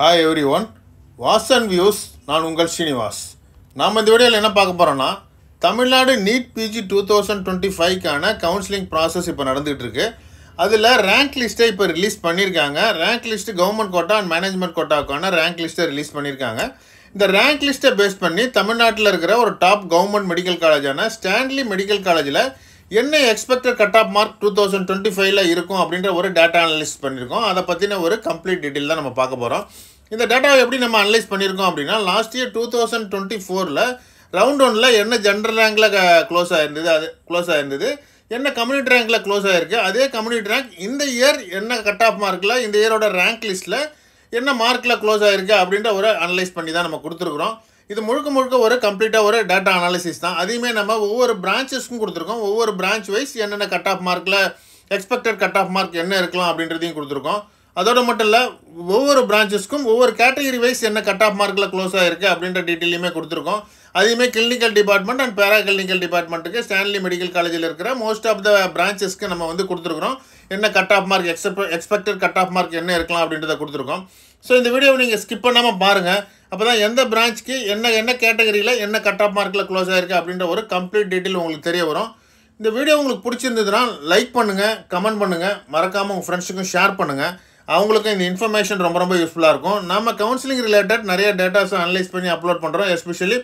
Hi everyone வாஸ் and views நான் உங்கள் ஸ்ரீனிவாஸ் நாம் இந்த வீடியோவில் என்ன பார்க்க போகிறோன்னா Tamil Nadu NEET PG two thousand twenty ஃபைவ்க்கான counselling process இப்போ நடந்துகிட்டு இருக்கு அதில் ரேங்க் லிஸ்ட்டை இப்போ ரிலீஸ் பண்ணியிருக்காங்க. Rank list government quota and management கோட்டாவுக்கான rank லிஸ்ட்டை ரிலீஸ் பண்ணியிருக்காங்க. இந்த ரேங்க் லிஸ்ட்டை பேஸ் பண்ணி தமிழ்நாட்டில் இருக்கிற ஒரு டாப் கவர்மெண்ட் மெடிக்கல் காலேஜான ஸ்டான்லி மெடிக்கல் காலேஜில் என்ன expected cut off mark two thousand twenty ஃபைவ்ல இருக்கும் அப்படின்ற ஒரு டேட்டா அனலைஸ் பண்ணியிருக்கோம் அதை பற்றின ஒரு கம்ப்ளீட் டீட்டெயில் தான் நம்ம பார்க்க போகிறோம் இந்த டேட்டாவை எப்படி நம்ம அனலைஸ் பண்ணியிருக்கோம் அப்படின்னா last year two thousand twenty ஃபோரில் ரவுண்ட் ஒனில் என்ன ஜென்ரல் ரேங்கில் க்ளோஸ் ஆயிருந்தது அது க்ளோஸ் ஆயிருந்தது என்ன கம்யூனிட்டி ரேங்கில் க்ளோஸ் ஆயிருக்கு அதே கம்யூனிட்டி ரேங்க் இந்த இயர் என்ன கட் ஆஃப் மார்க்கில் இந்த இயரோட ரேங்க் லிஸ்ட்டில் என்ன மார்க்கில் க்ளோஸ் ஆயிருக்கு அப்படின்ற ஒரு அனலைஸ் பண்ணி தான் நம்ம கொடுத்துருக்குறோம். இது முழுக்க முழுக்க ஒரு கம்ப்ளீட்டாக ஒரு டேட்டா அனாலிசிஸ் தான். அதையுமே நம்ம ஒவ்வொரு பிரான்ச்சஸ்க்கும் கொடுத்துருக்கோம். ஒவ்வொரு பிரான்ச் வைஸ் என்னென்ன கட் ஆஃப் மார்க்கில் எக்ஸ்பெக்டட் கட் ஆஃப் மார்க் என்ன இருக்கலாம் அப்படின்றதையும் கொடுத்துருக்கோம். அதோடு மட்டும் இல்லை ஒவ்வொரு பிரான்ச்சஸ்க்கும் ஒவ்வொரு கேட்டகரி வைஸ் என்ன கட் ஆஃப் மார்க்கில் க்ளோஸ் ஆகிருக்கு அப்படின்ற டீட்டெயிலுமே கொடுத்துருக்கோம். அதையுமே clinical department and para clinical டிபார்ட்மெண்ட்டுக்கு ஸ்டான்லி மெடிக்கல் காலேஜில் இருக்கிற மோஸ்ட் ஆஃப் த பிரான்ச்சஸ்க்கு நம்ம வந்து கொடுத்துருக்குறோம். என்ன cut off mark except expected cut off mark என்ன இருக்கலாம் அப்படின்றத கொடுத்துருக்கோம். ஸோ இந்த வீடியோவை நீங்கள் ஸ்கிப் பண்ணாமல் பாருங்கள் அப்போ தான் எந்த பிரான்ச்சுக்கு என்ன என்ன கேட்டகரியில் என்ன கட் ஆஃப் மார்க்கில் க்ளோஸ் ஆகிருக்கு அப்படின்ற ஒரு கம்ப்ளீட் டீட்டெயில் உங்களுக்கு தெரிய வரும். இந்த வீடியோ உங்களுக்கு பிடிச்சிருந்ததுன்னா லைக் பண்ணுங்கள் கமெண்ட் பண்ணுங்கள் மறக்காமல் உங்கள் ஃப்ரெண்ட்ஸுக்கும் ஷேர் பண்ணுங்கள் அவங்களுக்கும் இந்த இன்ஃபர்மேஷன் ரொம்ப ரொம்ப யூஸ்ஃபுல்லாக இருக்கும். நம்ம கவுன்சிலிங் ரிலேட்டட் நிறைய டேட்டாஸை அனலைஸ் பண்ணி அப்லோட் பண்ணுறோம் especially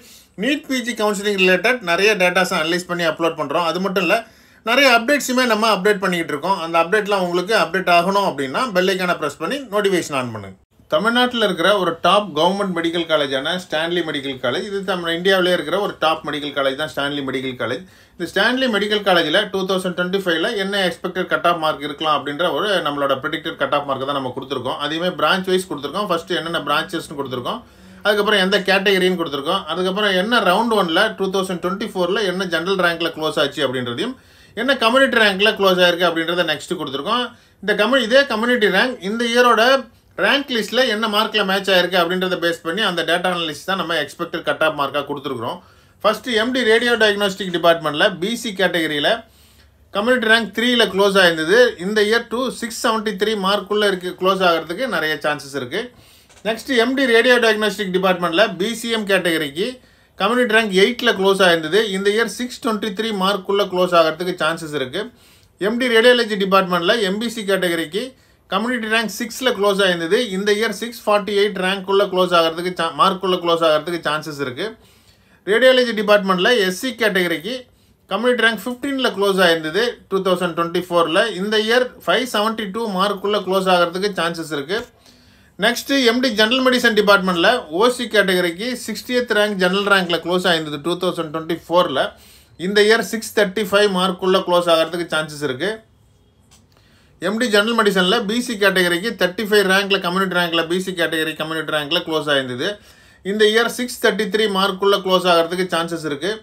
NEET PG counselling related நிறைய டேட்டாஸை அனலைஸ் பண்ணி அப்லோட் பண்ணுறோம் அது மட்டும் இல்லை நிறைய அப்டேட்ஸுமே நம்ம அப்டேட் பண்ணிக்கிட்டு இருக்கோம். அந்த அப்டேட்லாம் உங்களுக்கு அப்டேட் ஆகணும் அப்படின்னா பெல்லைக்கான ப்ரெஸ் பண்ணி நோட்டிஃபிகேஷன் ஆன் பண்ணுங்கள் தமிழ்நாட்டில் இருக்கிற ஒரு டாப் கவர்மெண்ட் மெடிக்கல் காலேஜான ஸ்டான்லி மெடிக்கல் காலேஜ் இது தமிழ் இந்தியாவிலே இருக்கிற ஒரு டாப் மெடிக்கல் காலேஜ் தான் ஸ்டான்லி மெடிக்கல் காலேஜ் இந்த ஸ்டான்லி மெடிக்கல் காலேஜில் டூ தௌசண்ட் டுவெண்ட்டி ஃபைவ்ல என்ன எக்ஸ்பெக்டட் கட் ஆஃப் மார்க் இருக்கலாம் அப்படின்ற ஒரு நம்மளோட ப்ரிடிக்டட் கட் ஆஃப் மார்க் தான் நம்ம கொடுத்துருக்கோம். அதேமே பிரான்ச் வைஸ் கொடுத்துருக்கோம். ஃபஸ்ட்டு என்னென்ன பிரான்ச்சஸ்னு கொடுத்துருக்கோம். அதுக்கப்புறம் எந்த கேட்டகரின்னு கொடுத்துருக்கோம். அதுக்கப்புறம் என்ன ரவுண்ட் ஒனில் டூ தௌசண்ட் டுவெண்ட்டி ஃபோரில் என்ன ஜென்ரல் ரேங்க்கில் க்ளோஸ் ஆச்சு அப்படின்றதையும் என்ன கம்யூனிட்டி ரேங்க்கில் க்ளோஸ் ஆயிருக்கு அப்படின்றத நெக்ஸ்ட் கொடுத்துருக்கோம். இந்த கம்யூ இதே கம்யூனிட்டி ரேங்க் இந்த இயரோட ரேங்க் லிஸ்ட்டில் என்ன மார்க்கில் மேட்ச் ஆயிருக்கு அப்படின்றத பேஸ் பண்ணி அந்த டேட்டா அனலிஸ்ட் தான் நம்ம எக்ஸ்பெக்டட் கட் ஆஃப் மார்க்காக கொடுத்துருக்குறோம். ஃபஸ்ட்டு எம்டி ரேடியோ டயக்னோஸ்டிக் டிபார்ட்மெண்ட்டில் பிசி கேட்டகரியில் கம்யூனிட்டி ரேங்க் த்ரீயில் க்ளோஸ் ஆயிருந்தது. இந்த year two six seventy three மார்க்குள்ளே இருக்கு க்ளோஸ் ஆகிறதுக்கு நிறைய சான்சஸ் இருக்குது நெக்ஸ்ட் எம்டி ரேடியோ டயக்னோஸ்டிக் டிபார்ட்மெண்ட்டில் பிசிஎம் கேட்டகரிக்கு கம்யூனிட்டி ரேங்க் எயிட்டில் க்ளோஸ் ஆயிருந்தது. இந்த இயர் சிக்ஸ் டுவெண்ட்டி த்ரீ மார்க்குள்ளே க்ளோஸ் ஆகிறதுக்கு சான்சஸ் இருக்குது எம்டி ரேடியாலஜி டிபார்ட்மெண்ட்டில் எம்பிசி கேட்டகரிக்கு கம்யூனிட்டி ரேங்க் சிக்ஸில் க்ளோஸ் ஆயிருந்தது. இந்த இயர் சிக்ஸ் ஃபார்ட்டி எயிட் ரேங்க்குள்ளே க்ளோஸ் ஆகிறதுக்கு சா மார்க்குள்ளே க்ளோஸ் ஆகிறதுக்கு சான்சஸ் இருக்குது ரேடியாலஜி டிபார்ட்மெண்ட்டில் எஸ்சி கேட்டகரிக்கு கம்யூனிட்டி ரேங்க் ஃபிஃப்டீனில் க்ளோஸ் ஆயிருந்தது. டூ தௌசண்ட் டுவெண்ட்டி ஃபோரில் இந்த இயர் ஃபைவ் செவன்ட்டி டூ மார்க்குள்ளே க்ளோஸ் ஆகிறதுக்கு சான்சஸ் இருக்குது நெக்ஸ்ட்டு எம்டி ஜென்ரல் மெடிசன் டிபார்ட்மெண்ட்டில் ஓசி கேட்டகரிக்கு சிக்ஸ்டியத் ரேங்க் ஜென்ரல் ரேங்க்கில் க்ளோஸ் ஆயிருந்தது டூ தௌசண்ட் டுவெண்ட்டி ஃபோரில் இந்த இயர் சிக்ஸ் தேர்ட்டி ஃபைவ் மார்க்குள்ளே க்ளோஸ் ஆகிறதுக்கு சான்சஸ் இருக்குது எம்டி ஜென்ரல் மெடிசனில் பிசி கேட்டகரிக்கு தேர்ட்டி ஃபைவ் ரேங்க்கில் கம்யூனிட்டி ரேங்க்கில் பிசி கேட்டகரி கம்யூனிட்டி ரேங்க்கில் க்ளோஸ் ஆயிருந்தது. இந்த இயர் சிக்ஸ் தேர்ட்டி த்ரீ மார்க்குள்ளே க்ளோஸ் ஆகிறதுக்கு சான்சஸ் இருக்குது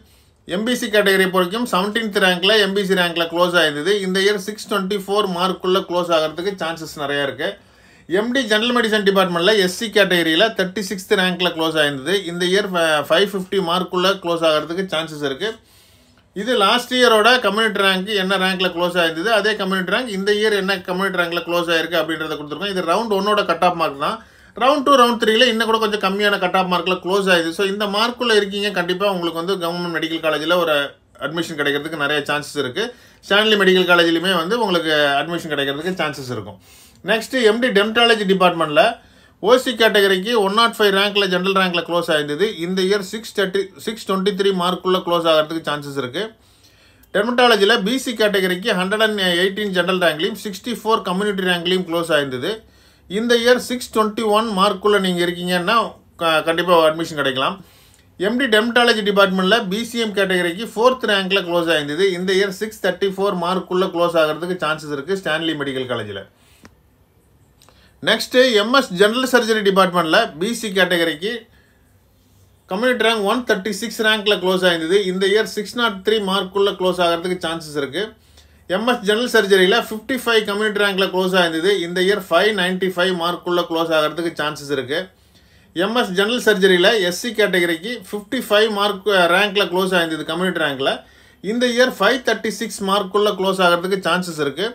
எம்பிசி கேட்டகரி பொறுக்கும் செவன்டீன்த் ரேங்க்கில் எம்பிசி ரேங்க்கில் க்ளோஸ் ஆயிருந்தது. இந்த இயர் சிக்ஸ் டுவெண்ட்டி ஃபோர் மார்க்குள்ளே க்ளோஸ் ஆகிறதுக்கு சான்சஸ் நிறையா இருக்குது எம்டி ஜென்ரல் மெடிசன் டிபார்ட்மெண்ட்டில் எஸ்சி கேட்டகரியில் தேர்ட்டி சிக்ஸ்த் ரேங்க்கில் க்ளோஸ் ஆயிருந்தது. இந்த இயர் ஃபைவ் ஃபிஃப்டி மார்க்குள்ளே க்ளோஸ் ஆகிறதுக்கு சான்சஸ் இருக்குது இது லாஸ்ட் இயரோட கம்யூனிட்டி ரேங்க் என்ன ரேங்க்கில் க்ளோஸ் ஆயிருந்தது? அதே கம்யூனிட்டி ரேங்க் இந்த இயர் என்ன கம்யூனிட்டி ரேங்க்கில் க்ளோஸ் ஆயிருக்கு அப்படின்றத கொடுத்துருக்கோம். இது ரவுண்ட் ஒன்னோட கட் ஆஃப் மார்க் தான். ரவுண்ட் டூ ரவுண்ட் த்ரீல இன்னும் கூட கொஞ்சம் கம்மியான கட் ஆஃப் மார்க்கில் க்ளோஸ் ஆயிடுது ஸோ இந்த மார்க்குள்ளே இருக்கீங்க கண்டிப்பாக உங்களுக்கு வந்து கவர்மெண்ட் மெடிக்கல் காலேஜில் ஒரு அட்மிஷன் கிடைக்கிறதுக்கு நிறைய சான்சஸ் இருக்குது ஸ்டான்லி மெடிக்கல் காலேஜ்லையுமே வந்து உங்களுக்கு அட்மிஷன் கிடைக்கிறதுக்கு சான்சஸ் இருக்கும். நெக்ஸ்ட் எம்டி டெம்டாலஜி டிபார்ட்மெண்ட்டில் ஓசி கேட்டகரிக்கு ஒன் நாட் ஃபைவ் ரேங்க்கில் ஜென்ரல் ரேங்க்கில் க்ளோஸ் ஆயிருந்தது. இந்த year six thirty six twenty three மார்க்குள்ளே close ஆகிறதுக்கு சான்சஸ் இருக்குது டெர்மட்டாலஜியில் பிசி கேட்டகரிக்கு ஹண்ட்ரட் அண்ட் எயிட்டீன் ஜென்ரல் ரேங்க்லையும் சிக்ஸ்டி ஃபோர் கம்யூனிட்டி ரேங்க்லையும் க்ளோஸ் ஆயிருந்தது. இந்த இயர் சிக்ஸ் டுவெண்ட்டி ஒன் மார்க்குள்ளே நீங்கள் இருக்கீங்கன்னா கண்டிப்பாக அட்மிஷன் கிடைக்கலாம். எம்டி டெர்மட்டாலஜி டிபார்ட்மெண்ட்டில் பிசிஎம் கேட்டகரிக்கு ஃபோர்த் ரேங்க்கில் க்ளோஸ் ஆயிருந்தது. இந்த இயர் சிக்ஸ் தேர்ட்டி ஃபோர் மார்க்குள்ளே க்ளோஸ் ஆகிறதுக்கு சான்சஸ் இருக்குது ஸ்டான்லி மெடிக்கல் காலேஜில் நெக்ஸ்ட்டு எம்எஸ் ஜென்ரல் சர்ஜரி டிபார்ட்மெண்ட்டில் பிசி கேட்டகரிக்கு community rank one thirty six ரேங்க்கில் close ஆயிருந்தது. இந்த இயர் சிக்ஸ் நாட் த்ரீ மார்க்குள்ளே க்ளோஸ் ஆகிறதுக்கு சான்சஸ் இருக்குது எம்எஸ் ஜென்ரல் சர்ஜரியில் ஃபிஃப்டி ஃபைவ் கம்யூனிட்டி ரேங்க்கில் க்ளோஸ் ஆயிருந்தது. இந்த இயர் ஃபைவ் நைன்ட்டி ஃபைவ் மார்க்குள்ளே க்ளோஸ் ஆகிறதுக்கு சான்சஸ் இருக்குது எம்எஸ் ஜென்ரல் சர்ஜரியில் எஸ்சி கேட்டகரிக்கு ஃபிஃப்டி ஃபைவ் மார்க் ரேங்க்கில் க்ளோஸ் ஆயிருந்தது கம்யூனிட்டி ரேங்க்கில் இந்த இயர் ஃபைவ் தேர்ட்டி சிக்ஸ் மார்க்குள்ளே க்ளோஸ் ஆகிறதுக்கு சான்சஸ் இருக்குது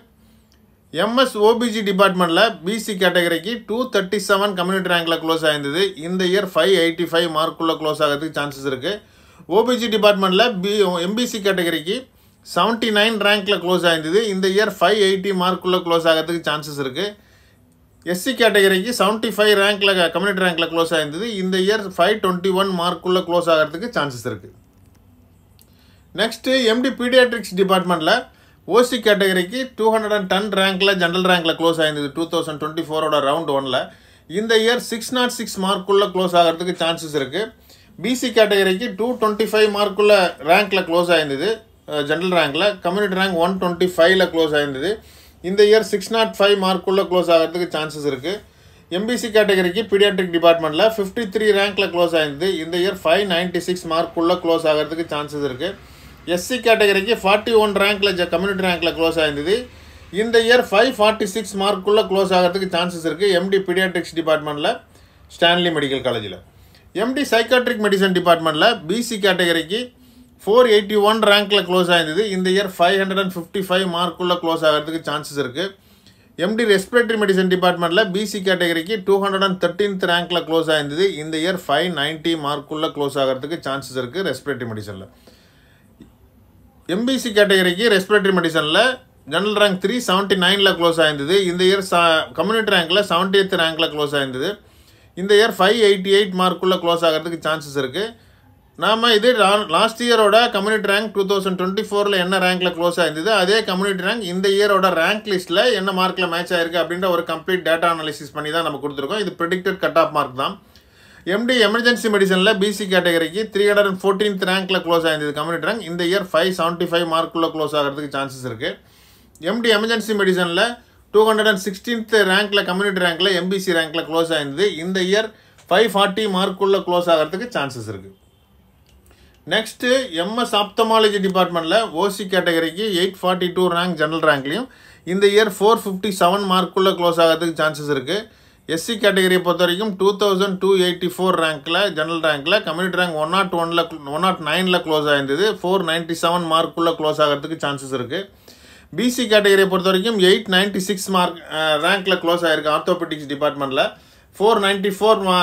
எம்எஸ் ஓபிஜி டிபார்ட்மெண்ட்டில் பிசி கேட்டகரிக்கு டூ தேர்ட்டி செவன் கம்யூனிட்டி ரேங்கில் க்ளோஸ் ஆயிருந்தது. இந்த இயர் ஃபைவ் எயிட்டி ஃபைவ் மார்க்குள்ளே க்ளோஸ் ஆகிறதுக்கு சான்சஸ் இருக்குது ஓபிஜி டிபார்ட்மெண்ட்டில் பி எம்பிசி கேட்டகரிக்கு செவன்ட்டி நைன் ரேங்க்கில் க்ளோஸ் ஆயிருந்தது. இந்த இயர் ஃபைவ் எயிட்டி மார்க்குள்ளே க்ளோஸ் ஆகிறதுக்கு சான்சஸ் இருக்குது எஸ்சி கேட்டகரிக்கு செவன்ட்டி ஃபைவ் ரேங்க்கில் கம்யூனிட்டி ரேங்க்கில் க்ளோஸ் ஆயிருந்தது. இந்த இயர் ஃபைவ் டுவெண்ட்டி ஒன் மார்க்குள்ளே க்ளோஸ் ஆகிறதுக்கு சான்சஸ் இருக்குது நெக்ஸ்ட்டு எம்டி பீடியாட்ரிக்ஸ் டிபார்ட்மெண்ட்டில் ஓசி கேட்டகரிக்கு டூ ஹண்ட்ரட் அண்ட் டென் ரேங்க்கில் ஜென்ரல் ரேங்க்கில் க்ளோஸ் ஆயிருந்தது. டூ தௌசண்ட் டுவெண்ட்டி ஃபோரோட ரவுண்ட் ஒனில் இந்த இயர் சிக்ஸ் நாட் சிக்ஸ் மார்க்குள்ளே க்ளோஸ் ஆகிறதுக்கு சான்சஸ் இருக்குது பிசி கேட்டகரிக்கு டூ டுவெண்ட்டி ஃபைவ் மார்க்குள்ள ரேங்க்கில் க்ளோஸ் ஆயிருந்தது. ஜென்ரல் ரேங்க்கில் கம்யூனிட்டி ரேங்க் ஒன் டுவெண்ட்டி ஃபைவ்ல க்ளோஸ் ஆயிருந்தது. இந்த இயர் சிக்ஸ் நாட் ஃபைவ் மார்க்குள்ளே க்ளோஸ் ஆகிறதுக்கு சான்சஸ் இருக்குது எம்பிசி கேட்டகரிக்கு பீடியாட்ரிக் டிபார்ட்மெண்ட்டில் ஃபிஃப்டி த்ரீ ரேங்க்கில் க்ளோஸ் ஆயிருந்தது. இந்த இயர் ஃபைவ் நைன்ட்டி சிக்ஸ் மார்க்குள்ளே க்ளோஸ் ஆகிறதுக்கு சான்சஸ் இருக்குது எஸ்சி கேட்டகரிக்கு ஃபார்ட்டி ஒன் ரேங்க்கில் கம்யூனிட்டி ரேங்க்கில் க்ளோஸ் ஆயிருந்தது. இந்த இயர் ஃபைவ் ஃபார்ட்டி சிக்ஸ் மார்க்குள்ளே க்ளோஸ் ஆகிறதுக்கு சான்சஸ் இருக்குது எம்டி பீடியாட்ரிக்ஸ் டிபார்ட்மெண்ட்டில் ஸ்டான்லி மெடிக்கல் காலேஜில் எம்டி சைக்காட்ரிக் மெடிசன் டிபார்ட்மெண்ட்டில் பிசி கேட்டகரிக்கு ஃபோர் எயிட்டி ஒன் ரேங்க்கில் க்ளோஸ் ஆயிருந்தது. இந்த year five hundred and fifty five மார்க்குள்ளே close ஆகிறதுக்கு சான்சஸ் இருக்குது எம்டி ரெஸ்பிரேட்டரி மெடிசன் டிபார்ட்மெண்ட்டில் பிசி கேட்டகரிக்கு டூ ஹண்ட்ரட் அண்ட் தேர்ட்டீன்த் ரேங்க்கில் க்ளோஸ் ஆயிருந்தது. இந்த இயர் ஃபைவ் நைன்ட்டி மார்க்குள்ளே க்ளோஸ் ஆகிறதுக்கு சான்சஸ் இருக்குது ரெஸ்பிரேட்டரி மெடிசனில் எம்பிசி கேட்டகரிக்கு ரெஸ்பிரேட்டரி மெடிசனில் ஜெனரல் ரேங்க் த்ரீ செவன்ட்டி நைனில் க்ளோஸ் ஆயிருந்தது. இந்த இயர் சா கம்யூனிட்டி ரேங்க்கில் செவன்ட்டி எய்த் ரேங்க்கில் க்ளோஸ் ஆயிருந்தது. இந்த இயர் ஃபைவ் எயிட்டி எயிட் மார்க்குள்ளே க்ளோஸ் ஆகிறதுக்கு சான்சஸ் இருக்குது நாம் இது last இயரோட community rank two thousand twenty ஃபோரில் என்ன ரேங்க்கில் க்ளோஸ் ஆயிருந்தது அதே கம்யூனிட்டி ரேங்க் இந்த இயரோட ரேங்க் லிஸ்ட்டில் என்ன மார்க்கில் மேட்ச் ஆயிருக்கு அப்படின்ற ஒரு கம்ப்ளீட் டேட்டா அனாலிசிஸ் பண்ணி தான் நம்ம கொடுத்துருக்கோம். இது ப்ரிடிக்டட் கட் ஆஃப் மார்க் தான். எம்டி எமர்ஜென்சி மெடிசனில் பிசி கேட்டகரிக்கு த்ரீ ஹண்ட்ரட் அண்ட் ஃபோர்டீன்த் ரேங்க்கில் க்ளோஸ் ஆயிருந்தது. கம்யூனிட்டி ரேங்க் இந்த இயர் ஃபைவ் செவன்ட்டி ஃபைவ் மார்க்குள்ளே க்ளோஸ் ஆகிறதுக்கு சான்சஸ் இருக்குது எம்டி எமர்ஜென்சி மெடிசனில் டூ ஹண்ட்ரட் அண்ட் சிக்ஸ்டீன்த் ரேங்க்கில் கம்யூனிட்டி ரேங்க்கில் எம்பிசி ரேங்க்கில் க்ளோஸ் ஆயிருந்தது. இந்த இயர் ஃபைவ் ஃபார்ட்டி மார்க்குள்ளே க்ளோஸ் ஆகிறதுக்கு சான்சஸ் இருக்குது நெக்ஸ்ட்டு எம்எஸ் ஆப்தமாலஜி டிபார்ட்மெண்ட்டில் ஓசி கேட்டகரிக்கு eight forty two rank general ரேங்க்லையும் இந்த இயர் ஃபோர் ஃபிஃப்டி செவன் மார்க்குள்ளே க்ளோஸ் ஆகிறதுக்கு சான்சஸ் இருக்குது எஸ்சி கேட்டகரியை பொறுத்த வரைக்கும் two thousand two eighty four ரேங்க்கில் general ரேங்க்கில் கம்யூனிட்டி ரேங்க் ஒன் நாட் ஒனில் ஒன் நாட் நைனில் க்ளோஸ் ஆயிருந்தது. ஃபோர் நைன்ட்டி செவன் மார்க்குள்ளே க்ளோஸ் ஆகிறதுக்கு சான்சஸ் இருக்குது பிசி கேட்டகரியை பொறுத்த வரைக்கும் எயிட் நைன்ட்டி சிக்ஸ் மார்க் ரேங்க்கில் க்ளோஸ் ஆயிருக்கு ஆர்த்தோபெட்டிக்ஸ் டிபார்ட்மெண்ட்டில் ஃபோர் நைன்ட்டி ஃபோர் மா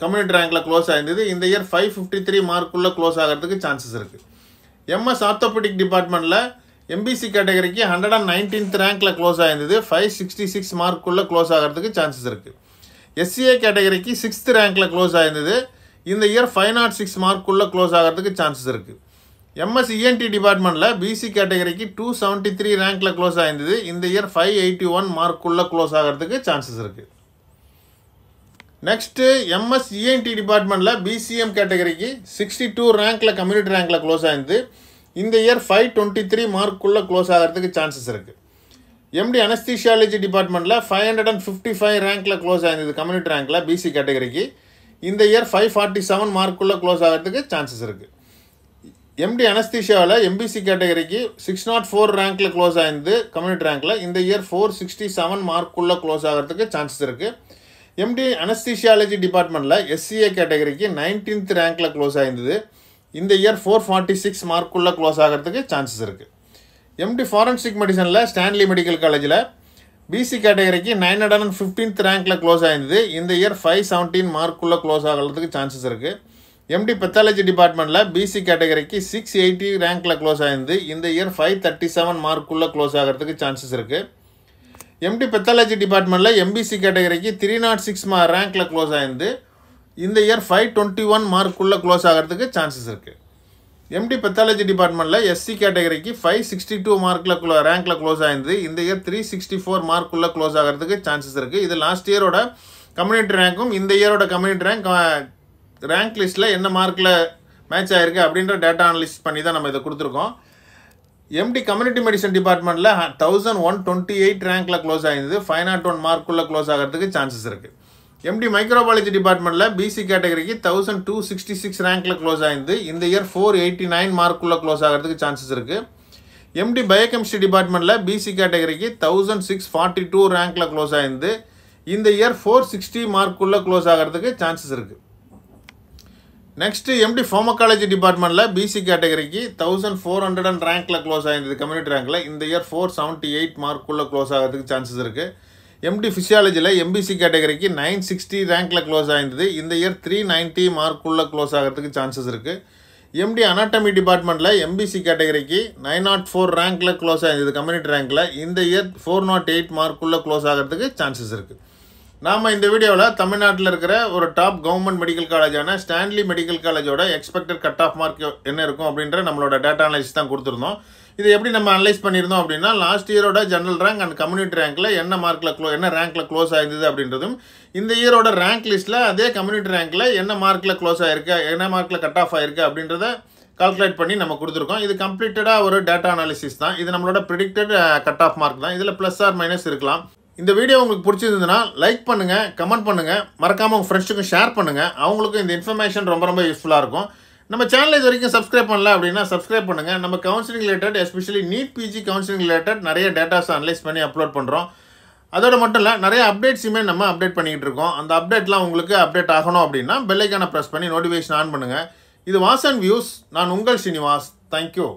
கம்யூனிட்டி ரேங்க்கில் க்ளோஸ் ஆயிருந்தது. இந்த இயர் ஃபைவ் ஃபிஃப்டி த்ரீ மார்க்குள்ளே க்ளோஸ் ஆகிறதுக்கு சான்சஸ் இருக்குது எம்எஸ் ஆர்த்தோபெட்டிக் டிபார்ட்மெண்ட்டில் எம்பிசி கேட்டகரிக்கு ஹண்ட்ரட் அண்ட் நைன்டீன்த் ரேங்க்கில் க்ளோஸ் ஆயிருந்தது. ஃபைவ் சிக்ஸ்டி சிக்ஸ் மார்க்குள்ளே க்ளோஸ் ஆகிறதுக்கு சான்சஸ் இருக்குது எஸ்சிஏ கேட்டகரிக்கு சிக்ஸ்த் ரேங்க்கில் க்ளோஸ் ஆயிருந்தது. இந்த இயர் ஃபைவ் நாட் சிக்ஸ் மார்க்குள்ளே க்ளோஸ் ஆகிறதுக்கு சான்சஸ் இருக்குது எம்எஸ் இஎன்டி டிபார்ட்மெண்ட்டில் பிசி கேட்டகரிக்கு டூ செவன்ட்டி த்ரீ ரேங்க்கில் க்ளோஸ் ஆயிருந்தது. இந்த இயர் ஃபைவ் எயிட்டி ஒன் மார்க்குள்ளே க்ளோஸ் ஆகிறதுக்கு சான்சஸ் இருக்குது நெக்ஸ்ட்டு எம்எஸ் இஎன்டி டிபார்ட்மெண்ட்டில் பிசிஎம் கேட்டகரிக்கு சிக்ஸ்டி டூ ரேங்க்கில் கம்யூனிட்டி ரேங்க்கில் க்ளோஸ் ஆயிருந்தது. இந்த இயர் ஃபைவ் டுவெண்ட்டி த்ரீ மார்க்குள்ளே க்ளோஸ் ஆகிறதுக்கு சான்சஸ் இருக்குது எம்டி அனஸ்தீஷியாலஜி டிபார்ட்மெண்ட்டில் five hundred and fifty five ரேங்க்கில் close ஆயிருந்தது கம்யூனிட்டி ரேங்க்கில் பிசி கேட்டகரிக்கு இந்த இயர் ஃபைவ் ஃபார்ட்டி செவன் மார்க்குள்ளே க்ளோஸ் ஆகிறதுக்கு சான்சஸ் இருக்குது எம்டி அனஸ்தீஷியாவில் எம்பிசி கேட்டகரிக்கு சிக்ஸ் நாட் ஃபோர் ரேங்க்கில் க்ளோஸ் ஆயிருந்தது கம்யூனிட்டி ரேங்க்கில் இந்த இயர் ஃபோர் சிக்ஸ்டி செவன் மார்க்குள்ளே க்ளோஸ் ஆகிறதுக்கு சான்சஸ் இருக்குது எம்டி அனஸ்தீஷியாலஜி டிபார்ட்மெண்ட்டில் எஸ்சிஏ கேட்டகரிக்கு நைன்டீன்த் ரேங்க்கில் க்ளோஸ் ஆயிருந்தது. இந்த இயர் ஃபோர் ஃபார்ட்டி சிக்ஸ் மார்க்குள்ளே க்ளோஸ் ஆகிறதுக்கு சான்சஸ் இருக்குது எம்டி ஃபாரன்சிக் மெடிசனில் ஸ்டான்லி மெடிக்கல் காலேஜில் பிசி கேட்டகரிக்கு நைன் ஹண்ட்ரட் அண்ட் ஃபிஃப்டீன்த் ரேங்க்கில் க்ளோஸ் ஆயிருந்தது. இந்த இயர் ஃபைவ் செவன்டீன் மார்க்குள்ளே க்ளோஸ் ஆகிறதுக்கு சான்சஸ் இருக்குது எம்டி பெத்தாலஜி டிபார்ட்மெண்ட்டில் பிசி கேட்டகரிக்கு சிக்ஸ் எயிட்டி ரேங்க்கில் க்ளோஸ் ஆயிருந்து இந்த இயர் ஃபைவ் தேர்ட்டி செவன் மார்க்குள்ளே க்ளோஸ் ஆகிறதுக்கு சான்சஸ் இருக்குது எம்டி பெத்தாலஜி டிபார்ட்மெண்ட்டில் எம்பிசி கேட்டகரிக்கு த்ரீ நாட் சிக்ஸ் மா ரேங்க்கில் க்ளோஸ் ஆயிருந்து இந்த இயர் ஃபைவ் டுவெண்ட்டி ஒன் மார்க்குள்ளே க்ளோஸ் ஆகிறதுக்கு சான்சஸ் இருக்குது எம்டி பெத்தாலஜி டிபார்ட்மெண்ட்டில் எஸ்சி கேட்டகரிக்கு ஃபைவ் சிக்ஸ்டி டூ மார்க்கில் க்ளோ ரேங்க்கில் க்ளோஸ் ஆயிருந்து இந்த இயர் த்ரீ சிக்ஸ்டி ஃபோர் மார்க்குள்ளே க்ளோஸ் ஆகிறதுக்கு சான்சஸ் இருக்குது இது லாஸ்ட் இயரோட கம்யூனிட்டி ரேங்க்கும் இந்த இயரோட கம்யூனிட்டி ரேங்க் ரேங்க் லிஸ்ட்டில் என்ன மார்க்கில் மேட்ச் ஆகிருக்கு அப்படின்ற டேட்டா அனலிஸ்ட் பண்ணி தான் நம்ம இதை கொடுத்துருக்கோம். எம்டி கம்யூனிட்டி மெடிசன் டிபார்ட்மெண்ட்டில் தௌசண்ட் ஒன் டுவெண்ட்டி எயிட் ரேங்க்கில் க்ளோஸ் ஆயிருந்தது. ஃபைவ் நாட் ஒன் மார்க்குள்ளே க்ளோஸ் ஆகிறதுக்கு சான்சஸ் இருக்குது எம்டி மைக்ரோபாலஜி டிபார்ட்மெண்ட்டில் பிசி கேட்டகரிக்கு தௌசண்ட் டூ சிக்ஸ்டி சிக்ஸ் ரேங்க்கில் க்ளோஸ் ஆயிருந்து இந்த இயர் ஃபோர் எயிட்டி நைன் மார்க்குள்ளே க்ளோஸ் ஆகிறதுக்கு சான்சஸ் இருக்குது எம்டி பயோகெமிஸ்ட்ரி டிபார்ட்மெண்ட்டில் பிசி கேட்டகரிக்கு தௌசண்ட் சிக்ஸ் ஃபார்ட்டி டூ ரேங்க்கில் க்ளோஸ் ஆயிருந்து இந்த இயர் ஃபோர் சிக்ஸ்டி மார்க்குள்ளே க்ளோஸ் ஆகிறதுக்கு சான்சஸ் இருக்குது நெக்ஸ்ட்டு எம்டி ஃபார்மகாலஜி டிபார்ட்மெண்ட்டில் பிசி கேட்டகரிக்கு தௌசண்ட் ஃபோர் ஹண்ட்ரட் அண்ட் ரேங்க்கில் க்ளோஸ் ஆயிருந்தது கம்யூனிட்டி ரேங்க்கில் இந்த இயர் ஃபோர் செவன்ட்டி எயிட் மார்க்குள்ளே க்ளோஸ் ஆகிறதுக்கு சான்சஸ் இருக்குது எம்டி ஃபிசியாலஜியில் எம்பிசி கேட்டகரிக்கு நைன் சிக்ஸ்டி ரேங்க்கில் க்ளோஸ் ஆயிருந்தது. இந்த இயர் த்ரீ நைன்ட்டி மார்க்குள்ளே க்ளோஸ் ஆகிறதுக்கு சான்சஸ் இருக்குது எம்டி அனாட்டமி டிபார்ட்மெண்ட்டில் எம்பிசி கேட்டகரிக்கு நைன் நாட் ஃபோர் ரேங்க்கில் க்ளோஸ் ஆயிருந்தது. கம்யூனிட்டி ரேங்க்கில் இந்த year four nought oh eight மார்க்குள்ளே க்ளோஸ் ஆகிறதுக்கு சான்சஸ் இருக்குது நாம் இந்த வீடியோவில் தமிழ்நாட்டில் இருக்கிற ஒரு டாப் கவர்மெண்ட் மெடிக்கல் காலேஜான ஸ்டான்லி மெடிக்கல் காலேஜோட எக்ஸ்பெக்டட் கட் ஆஃப் மார்க் என்ன இருக்கும் அப்படின்ற நம்மளோட டேட்டா அனலைஸ் தான் கொடுத்துருந்தோம். இது எப்படி நம்ம அனலைஸ் பண்ணியிருந்தோம் அப்படின்னா லாஸ்ட் இயரோட ஜென்ரல் ரேங்க் அண்ட் கம்யூனிட்டி ரேங்க்கில் என்ன மார்க்கில் க்ளோ என்ன ரேங்க்கில் க்ளோஸ் ஆயிருந்தது அப்படின்றதும் இந்த இயரோட ரேங்க் லிஸ்ட்டில் அதே கம்யூனிட்டி ரேங்க்கில் என்ன மார்க்கில் க்ளோஸ் ஆயிருக்கு என்ன மார்க்கில் கட் ஆஃப் ஆயிருக்கு அப்படின்றத கால்குலேட் பண்ணி நம்ம கொடுத்துருக்கோம். இது கம்ப்ளீட்டடாக ஒரு டேட்டா அனாலிசிஸ் தான். இது நம்மளோட ப்ரிடிக்டட் கட் ஆஃப் மார்க் தான். இதில் ப்ளஸ் ஆர் மைனஸ் இருக்கலாம். இந்த வீடியோ உங்களுக்கு பிடிச்சிருந்ததுன்னா லைக் பண்ணுங்கள் கமெண்ட் பண்ணுங்கள் மறக்காமல் உங்கள் ஃப்ரெண்ட்ஸுக்கும் ஷேர் பண்ணுங்கள் அவங்களுக்கும் இந்த இன்ஃபர்மேஷன் ரொம்ப ரொம்ப யூஸ்ஃபுல்லாக இருக்கும். நம்ம சேனல் இது வரைக்கும் சப்ஸ்கிரைப் பண்ணல அப்படின்னா சப்ஸ்கிரைப் பண்ணுங்கள் நம்ம counselling related especially NEET PG counselling related நிறைய டேட்டாஸ் அனலைஸ் பண்ணி அப்லோட் பண்ணுறோம் அதோட மட்டும் இல்லை நிறைய அப்டேட்ஸுமே நம்ம அப்டேட் பண்ணிக்கிட்டு இருக்கோம். அந்த அப்டேட்லாம் உங்களுக்கு அப்டேட் ஆகணும் அப்படின்னா பெல்லைக்கான ப்ரெஸ் பண்ணி நோட்டிஃபிகேஷன் ஆன் பண்ணுங்கள் இது வாசன் வியூஸ் நான் உங்கள் ஸ்ரீனிவாஸ் தேங்க்யூ